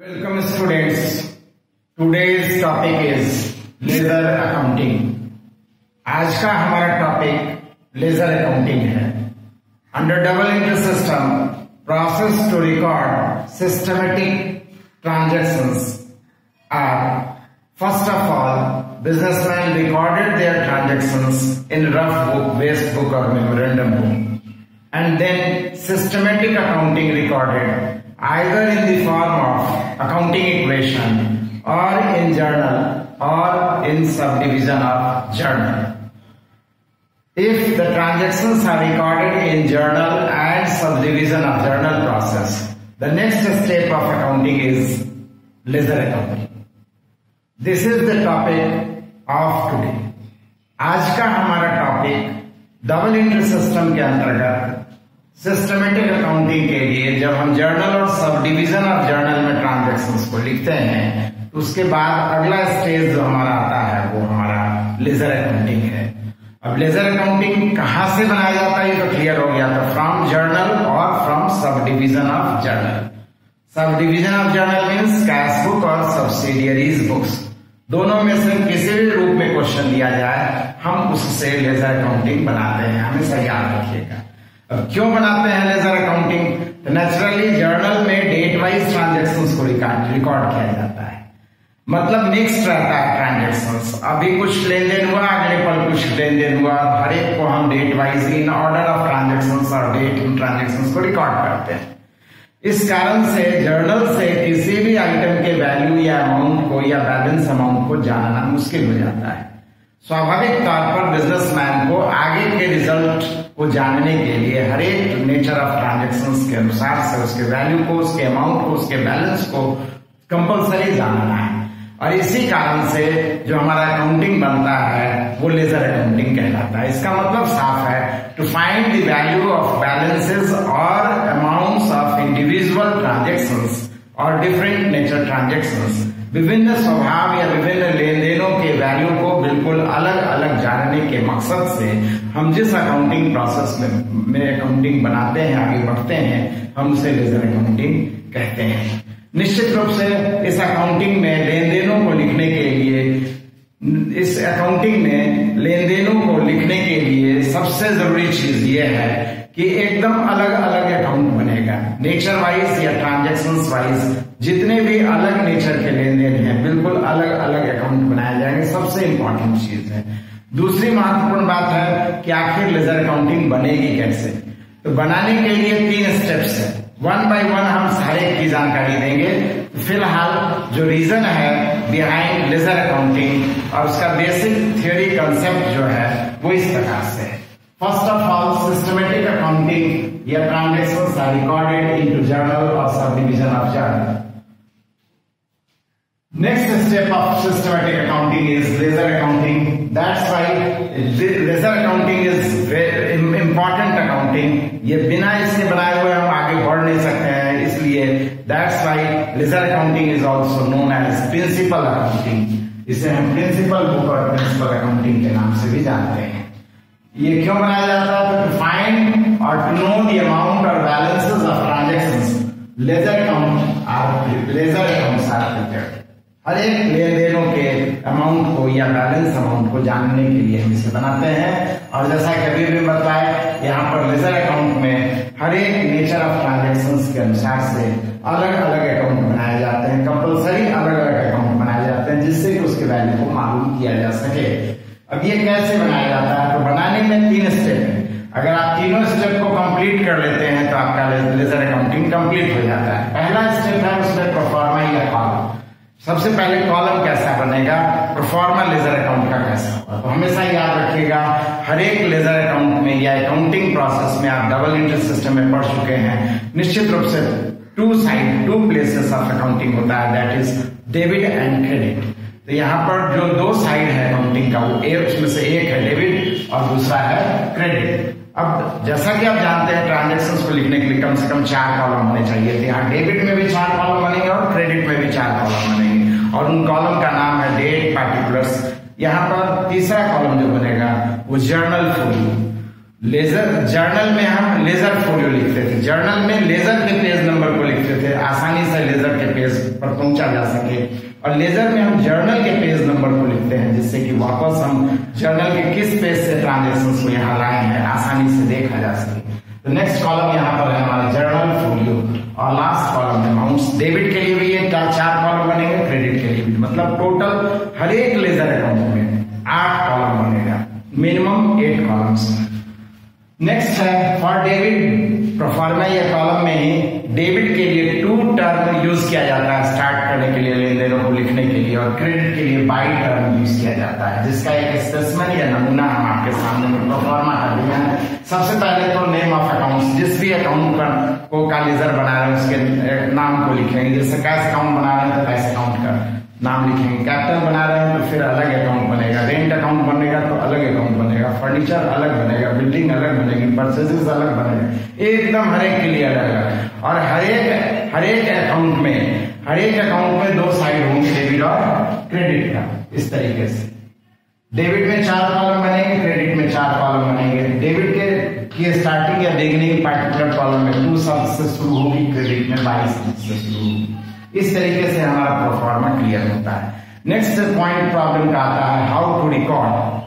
Welcome students. Today's topic is ledger accounting आज का हमारा टॉपिक लेजर अकाउंटिंग है under double entry system process to record systematic transactions are first of all businessmen recorded their transactions in rough book, waste book or memorandum book and then systematic accounting recorded either in the form of accounting equation or in journal or in subdivision of journal. If the transactions are recorded in journal and subdivision of journal process, the next step of accounting is ledger accounting. This is the topic of today. आज का हमारा topic double entry system के अंतर्गत systematic accounting के लिए जब हम journal और सब डिवीज़न ऑफ़ जर्नल में ट्रांजेक्शन को लिखते हैं तो उसके बाद अगला स्टेज जो हमारा आता है, वो हमारा लेजर अकाउंटिंग है। अब लेजर अकाउंटिंग कहाँ से बनाया जाता है, ये तो क्लियर हो गया। था फ्रॉम जर्नल और from sub division of journal sub division of journal means cash book और सब्सिडियरीज बुक्स दोनों में से किसी भी रूप में क्वेश्चन दिया जाए, हम उससे लेजर अकाउंटिंग बनाते हैं। हमेशा याद रखिएगा। क्यों बनाते हैं लेजर अकाउंटिंग तो नेचुरली जर्नल में डेट वाइज ट्रांजेक्शन को रिकॉर्ड किया जाता है। मतलब मिक्स रहता है ट्रांजेक्शन अभी कुछ लेन देन हुआ, अगले पल कुछ लेन देन हुआ। हर एक को हम date wise in order of transaction और डेट इन ट्रांजेक्शन को रिकॉर्ड करते हैं। इस कारण से जर्नल से किसी भी आइटम के वैल्यू या अमाउंट को या बैलेंस अमाउंट को जानना मुश्किल हो जाता है। स्वाभाविक तौर पर बिजनेसमैन को आगे के रिज़ल्ट को जानने के लिए हर एक नेचर ऑफ़ ट्रांजेक्शन के अनुसार से उसके वैल्यू को, उसके अमाउंट को, उसके बैलेंस को कंपलसरी जानना है। और इसी कारण से जो हमारा अकाउंटिंग बनता है, वो लेजर अकाउंटिंग कहलाता है। इसका मतलब साफ़ है to find the value of balances और अमाउंट्स ऑफ़ इंडिविजुअल ट्रांजेक्शंस और डिफरेंट नेचर ट्रांजेक्शंस विभिन्न स्वभाव या विभिन्न लेन देनों के वैल्यू को बिल्कुल अलग अलग जानने के मकसद से हम जिस अकाउंटिंग प्रोसेस में, में अकाउंटिंग बनाते हैं आगे बढ़ते हैं हम उसे लेजर अकाउंटिंग कहते हैं। निश्चित रूप से इस अकाउंटिंग में लेन देनों को लिखने के लिए इस अकाउंटिंग में लेन देनों को लिखने के लिए सबसे ज़रूरी चीज़ ये है कि एकदम अलग अलग अकाउंट बनेगा। नेचर वाइज या ट्रांजेक्शन वाइज जितने भी अलग नेचर के लेन देन है, बिल्कुल अलग अलग अकाउंट बनाए जाएँगे। सबसे इंपॉर्टेंट चीज़ है। दूसरी महत्वपूर्ण बात है कि आखिर लेजर अकाउंटिंग बनेगी कैसे? तो बनाने के लिए तीन स्टेप्स है। वन बाय वन हम सारे की जानकारी देंगे। फ़िलहाल जो रीजन है बिहाइंड लेजर अकाउंटिंग और उसका बेसिक थियोरी कंसेप्ट जो है, वो इस प्रकार से है first of all systematic accounting या transaction are recorded into journal और subdivision of Next step of systematic accounting is ledger accounting. That's why ledger accounting is important accounting. ये बिना इसके बनाए हुए हम आगे बढ़ नहीं सकते हैं इसलिए that's why ledger accounting is also known as principal accounting. इसे हम प्रिंसिपल बुक और प्रिंसिपल अकाउंटिंग के नाम से भी जानते हैं ये क्यों बनाया जाता है? तो फाइंड और टू नो द अमाउंट और balances of transactions ledger account are ledger accounts are prepared हर एक लेन देनों के अमाउंट को या बैलेंस अमाउंट को जानने के लिए हम इसे बनाते हैं। और जैसा कि अभी भी बताया यहाँ पर लेजर अकाउंट में हर एक नेचर ऑफ़ ट्रांजेक्शन के अनुसार से अलग अलग अकाउंट बनाए जाते हैं। कंपलसरी अलग अलग अकाउंट बनाए जाते हैं, जिससे कि उसके वैल्यू को मालूम किया जा सके। अब ये कैसे बनाया जाता है? तो बनाने में तीन स्टेप है। अगर आप तीनों स्टेप को कंप्लीट कर लेते हैं तो आपका लेजर अकाउंटिंग कंप्लीट हो जाता है। पहला स्टेप है उसमें परफॉर्मा या कॉलम सबसे पहले कॉलम कैसा बनेगा? परफॉर्मा लेजर अकाउंट का कैसा होगा? तो हमेशा याद रखिएगा, हर एक लेजर अकाउंट में या अकाउंटिंग प्रोसेस में आप डबल इंटर सिस्टम में पढ़ चुके हैं। निश्चित रूप से two side two places of accounting होता है that is debit and credit तो यहाँ पर जो दो साइड है अकाउंटिंग का, वो एक उसमें से एक है डेबिट और दूसरा है क्रेडिट अब जैसा कि आप जानते हैं ट्रांजेक्शन को लिखने के लिए कम से कम चार कॉलम होने चाहिए। थे यहाँ डेबिट में भी चार कॉलम बनेंगे और क्रेडिट में भी चार कॉलम बनेंगे। और उन कॉलम का नाम है डेट पार्टिकुलर्स यहाँ पर तीसरा कॉलम जो बनेगा, वो जर्नल फोलियो लेजर जर्नल में हम लेजर फोलियो लिखते थे। जर्नल में लेजर के पेज नंबर को लिखते थे। आसानी से लेजर के पेज पर पहुँचा जा सके। और लेजर में हम जर्नल के पेज नंबर को लिखते हैं, जिससे कि वापस हम जर्नल के किस पेज से ट्रांजेक्शन को यहाँ लाए हैं, आसानी से देखा जा सके। तो नेक्स्ट कॉलम यहाँ पर है हमारा जर्नल फोलियो और लास्ट कॉलम है अमाउंट्स डेबिट के लिए भी ये चार कॉलम बनेंगे क्रेडिट के लिए भी। मतलब टोटल हर एक लेजर अकाउंट में आठ कॉलम बनेगा। मिनिमम एट कॉलम्स नेक्स्ट है फॉर डेबिट प्रोफार्मा या कॉलम में डेबिट के लिए टू टर्म यूज़ किया जाता है स्टार्ट करने के लिए लेन को लिखने के लिए और क्रेडिट के लिए बाई टर्म यूज़ किया जाता है, जिसका एक स्पेसमेंट या नमूना हम आपके सामने में प्रोफार्मा कर दिया है। सबसे पहले तो नेम ऑफ़ अकाउंट जिस भी अकाउंट पर को का लेजर बना रहे हैं, उसके नाम को लिखेंगे जैसे कैश अकाउंट बना रहे हैं तो कैश अकाउंट का नाम लिखेंगे। कैपिटल बना रहे हैं तो फिर अलग अकाउंट बनेगा। रेंट अकाउंट बनेगा तो अलग अकाउंट फर्नीचर अलग बनेगा, बिल्डिंग अलग बनेगी परचेजेस अलग बनेगा, एकदम हर एक के लिए अलग अलग। और हर एक हर एक अकाउंट में, हर एक अकाउंट में दो साइड होंगे डेबिट और क्रेडिट का, इस तरीके से। डेबिट में चार कॉलम बनेंगे क्रेडिट में चार कॉलम बनेंगे। डेबिट के, की स्टार्टिंग या बिगिनिंग पार्टिकुलर कॉलम में टू शब्द से शुरू होगी क्रेडिट में बाईस से शुरू होगी। इस तरीके से हमारा प्रोफॉर्मा क्लियर होता है। नेक्स्ट पॉइंट प्रॉब्लम का आता है how to record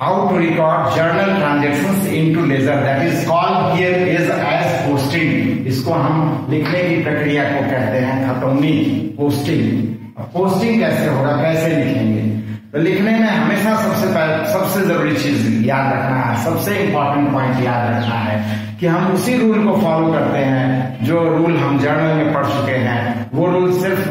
to record journal transaction into ledger that is called here is as posting इसको हम लिखने की प्रक्रिया को कहते हैं खतौनी पोस्टिंग पोस्टिंग कैसे होगा, कैसे लिखेंगे? तो लिखने में हमेशा सबसे पहले सबसे ज़रूरी चीज़ याद रखना है, सबसे इंपॉर्टेंट पॉइंट याद रखना है कि हम उसी रूल को फॉलो करते हैं, जो रूल हम जर्नल में पढ़ चुके हैं। वो रूल सिर्फ़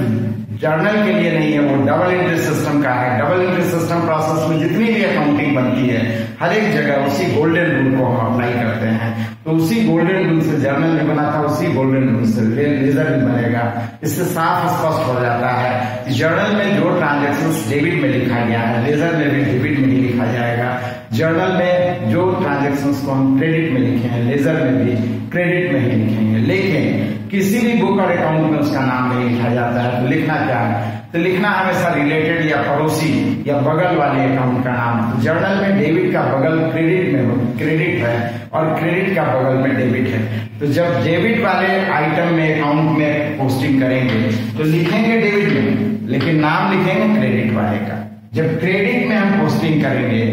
जर्नल के लिए नहीं है, वो डबल एंट्री सिस्टम का है। डबल एंट्री सिस्टम प्रोसेस में जितनी भी अकाउंटिंग बनती है, हर एक जगह उसी गोल्डन रूल को हम अप्लाई करते हैं। तो उसी गोल्डन रूल से जर्नल में बना था, उसी गोल्डन रूल से में बनेगा। इससे साफ़ स्पष्ट हो जाता है जर्नल में जो ट्रांजेक्शन डेबिट में लिखा गया है लेजर में भी डेबिट में ही लिखा जाएगा। जर्नल में जो ट्रांजेक्शन को हम क्रेडिट में लिखे हैं लेजर में भी क्रेडिट में ही लिखेंगे। लेकिन किसी भी बुक और अकाउंट में उसका नाम नहीं लिखा जाता है तो लिखना क्या है? तो लिखना हमेशा रिलेटेड या पड़ोसी या बगल वाले अकाउंट का नाम तो जर्नल में डेबिट का बगल क्रेडिट में क्रेडिट है और क्रेडिट का बगल में डेबिट है। तो जब डेबिट वाले आइटम में अकाउंट में पोस्टिंग करेंगे तो लिखेंगे डेबिट में, लेकिन नाम लिखेंगे क्रेडिट वाले का। जब क्रेडिट में हम पोस्टिंग करेंगे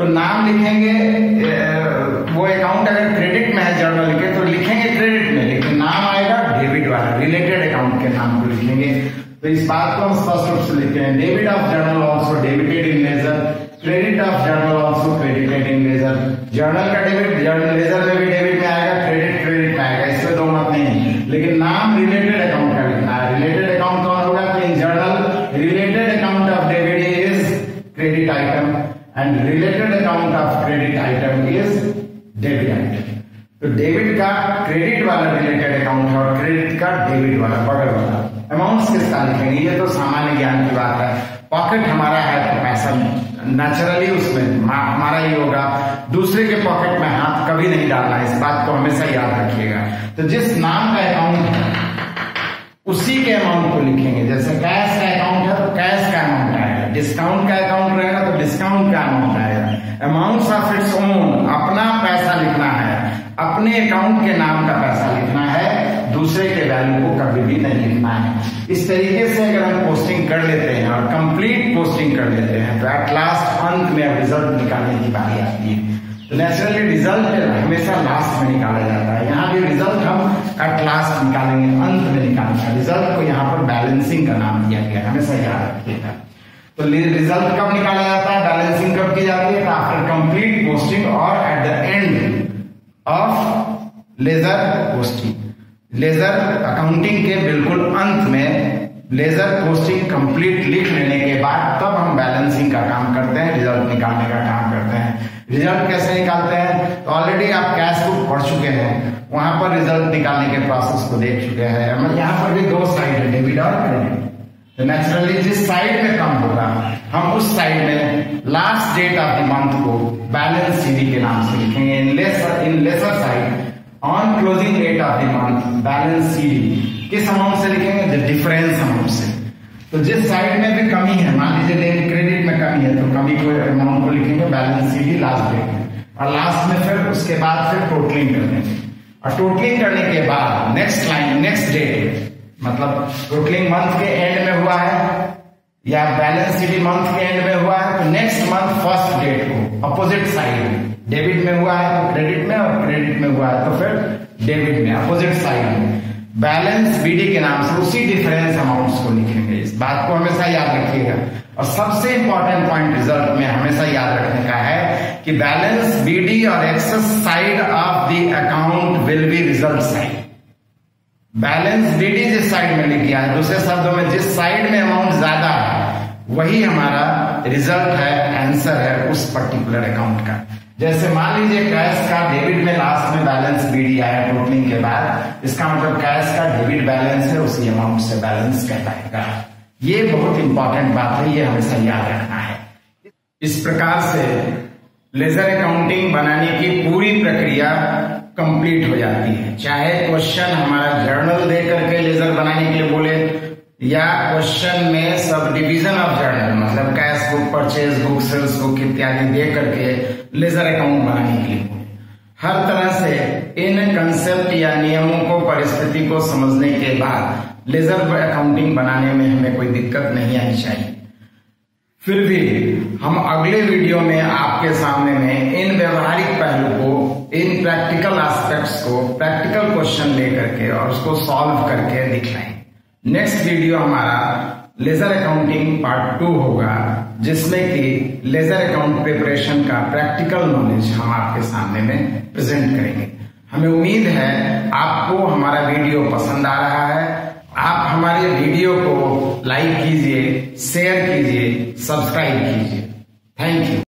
तो नाम लिखेंगे वो अकाउंट अगर क्रेडिट में है जर्नल के तो लिखेंगे क्रेडिट में, लेकिन नाम आएगा डेबिट वाला रिलेटेड अकाउंट के नाम को लिखेंगे। तो इस बात को हम स्पष्ट रूप से लिखते हैं। Debit of journal also debited in credit का डेबिट वाला। बगल वाला अमाउंट किसका लिखेंगे ये तो सामान्य ज्ञान की बात है। पॉकेट हमारा है तो पैसा नेचुरली उसमें हमारा ही होगा। दूसरे के पॉकेट में हाथ कभी नहीं डालना, इस बात को हमेशा याद रखिएगा। तो जिस नाम का अकाउंट है, उसी के अमाउंट को लिखेंगे। जैसे कैश का अकाउंट है तो कैश का अमाउंट आएगा। डिस्काउंट का अकाउंट रहेगा तो डिस्काउंट का अमाउंट आएगा। अमाउंट ऑफ़ इट्स ओन अपना पैसा लिखना है। अपने अकाउंट के नाम का पैसा लिखना है, दूसरे के वैल्यू को कभी भी नहीं लिखना है। इस तरीके से अगर हम पोस्टिंग कर लेते हैं और कंप्लीट पोस्टिंग कर लेते हैं तो एट लास्ट अंत में रिज़ल्ट निकालने की बारी आती है। तो नेचुरली रिज़ल्ट हमेशा लास्ट में निकाला जाता है। यहाँ भी रिज़ल्ट हम एट लास्ट निकालेंगे अंत में निकालेंगे। रिज़ल्ट को यहाँ पर बैलेंसिंग का नाम दिया गया हमेशा याद रखिएगा। तो रिज़ल्ट कब निकाला जाता है? बैलेंसिंग कब की जाती है? आफ्टर कंप्लीट पोस्टिंग और at the end of ledger posting ledger accounting के बिल्कुल अंत में लेजर पोस्टिंग कंप्लीट लिख लेने के बाद तब हम बैलेंसिंग का काम करते हैं रिज़ल्ट निकालने का काम करते हैं। रिज़ल्ट कैसे निकालते हैं? तो ऑलरेडी आप कैश बुक पढ़ चुके हैं। वहाँ पर रिज़ल्ट निकालने के प्रोसेस को देख चुके हैं। यहाँ पर भी दो साइड है डेबिट और क्रेडिट तो नेचुरली जिस साइड में कम होगा हम उस साइड में last date of the month को बैलेंस सीडी के नाम से लिखेंगे। In ledger in ledger side on closing date of the month balance C किस अमाउंट से लिखेंगे? द डिफरेंस अमाउंट से। तो जिस साइड में भी कमी है, मान लीजिए क्रेडिट में कमी है तो कमी को अमाउंट को लिखेंगे बैलेंस सीडी लास्ट डेट में और लास्ट में फिर उसके बाद फिर टोटलिंग कर देंगे और टोटलिंग करने के बाद नेक्स्ट लाइन नेक्स्ट डेट मतलब टोटलिंग मंथ के एंड में हुआ है, या बैलेंस शीट मंथ के एंड में हुआ है तो नेक्स्ट मंथ फ़र्स्ट डेट को अपोजिट साइड में। डेबिट में हुआ है तो क्रेडिट में, और क्रेडिट में हुआ है तो फिर डेबिट में अपोजिट साइड में। बैलेंस बीडी के नाम से उसी डिफरेंस अमाउंट्स को लिखेंगे। इस बात को हमेशा याद रखिएगा। और सबसे इंपॉर्टेंट पॉइंट रिज़ल्ट में हमेशा याद रखने का है कि balance B D excess side of the account will be result side balance B D side में लिख गया है। दूसरे शब्दों में, जिस साइड में अमाउंट ज़्यादा है, वही हमारा रिज़ल्ट है आंसर है उस पर्टिकुलर अकाउंट का। जैसे मान लीजिए कैश का डेबिट में लास्ट में बैलेंस बीडी आया टोटलिंग के बाद, इसका मतलब कैश का डेबिट बैलेंस है, उसी अमाउंट से बैलेंस कहलाएगा। ये बहुत इंपॉर्टेंट बात है, ये हमेशा याद रखना है। इस प्रकार से लेजर अकाउंटिंग बनाने की पूरी प्रक्रिया कंप्लीट हो जाती है। चाहे क्वेश्चन हमारा जर्नल दे करके लेजर बनाने के लिए बोले, या क्वेश्चन में सब डिवीज़न ऑफ़ जर्नल मतलब cash book purchase book sales book इत्यादि दे करके लेजर अकाउंट बनाने के लिए बोले। हर तरह से इन कंसेप्ट या नियमों को, परिस्थिति को समझने के बाद लेजर अकाउंटिंग बनाने में हमें कोई दिक्कत नहीं आनी चाहिए। फिर भी हम अगले वीडियो में आपके सामने में इन व्यवहारिक पहलू को, इन प्रैक्टिकल एस्पेक्ट्स को प्रैक्टिकल क्वेश्चन लेकर के और उसको सॉल्व करके दिखलाएँगे नेक्स्ट वीडियो हमारा लेजर अकाउंटिंग पार्ट टू होगा, जिसमें कि लेजर अकाउंट प्रिपरेशन का प्रैक्टिकल नॉलेज हम आपके सामने में प्रेजेंट करेंगे। हमें उम्मीद है आपको हमारा वीडियो पसंद आ रहा है। आप हमारे वीडियो को लाइक कीजिए शेयर कीजिए सब्सक्राइब कीजिए। Thank you